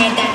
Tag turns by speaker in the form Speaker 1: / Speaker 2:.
Speaker 1: appreciate that.